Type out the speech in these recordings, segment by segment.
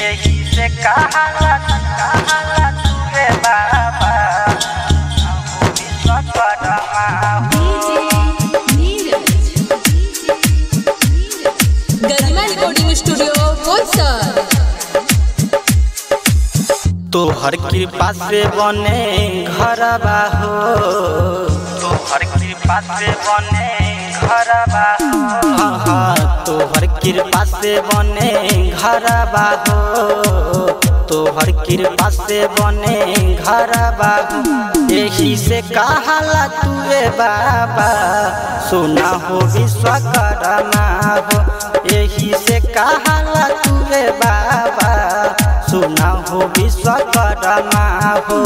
यही से कहाला कहाला तुरे बाबा हम हो बोईसर तोहर कृपा से बने घर हो तोहर कृपा से बने हो तोहर कृपा से बने घर हो तोहर कृपा से बने घर हो यही से कहाला तुए बाबा, सुना हो विश्वकर्मा हो यही से कहाला तुए बाबा, सुना हो विश्व विश्वकर्मा हो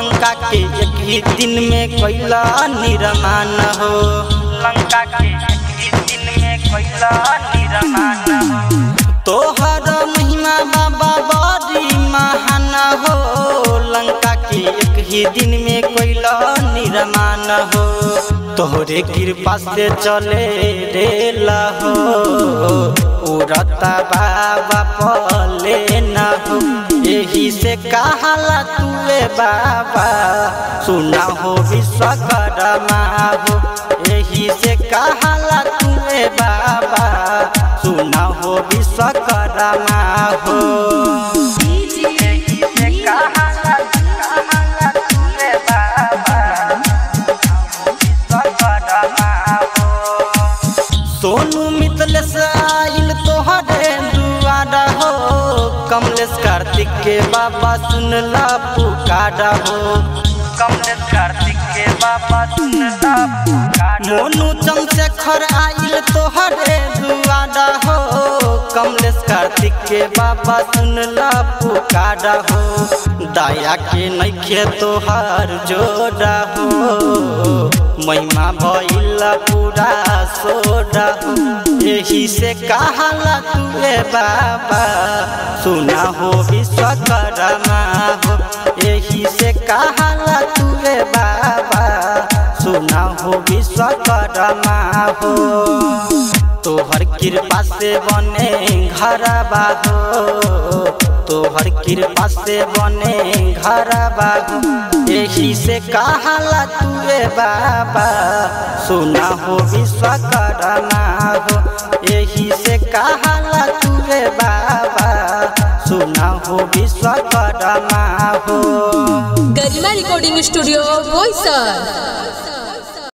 लंका के एक ही दिन में कैला निर्माण हो। लंका के एक ही दिन में कैला निर्माण हो। तोहर महिमा बाबा बड़ी महान हो। लंका के एक ही दिन में कैला निर्माण हो। तोहरे कृपा से चले रेला हो उड़ता बाबा पले न हो। यही से कहाला तुए बाबा। सुना हो विश्वकर्मा हो यही से कहाला तुए बाबा। सुना हो विश्वकर्मा हो हो सोनू मितलेश आइल तोहरे दुआरा हो कमलेश कार्तिक के बाबा सुनला पुकारा हो। कमलेश कार्तिक के बाबा सुन ला मोनू चंद्रशेखर आइल तोहरे दुआरा हो। कमलेश कार्तिक के बाबा सुनला पुकारा हो। दया के नइखे तोहार जोड़ा हो। महिमा भइल पूरा सोडा हो। यही से कहाला तुए बाबा। सुना हो विश्वकर्मा हो, यही से कहाला तुए बाबा। सुना हो विश्वकर्मा हो, तोहर कृपा से बने घर हो। तोहर कृपा से बने घर हो, यही से कहाला तुए बाबा। सुना हो विश्वकर्मा हो यही से कहाला बाबा सुना हो विश्वकर्मा हो गरिमा रिकॉर्डिंग स्टूडियो बोईसर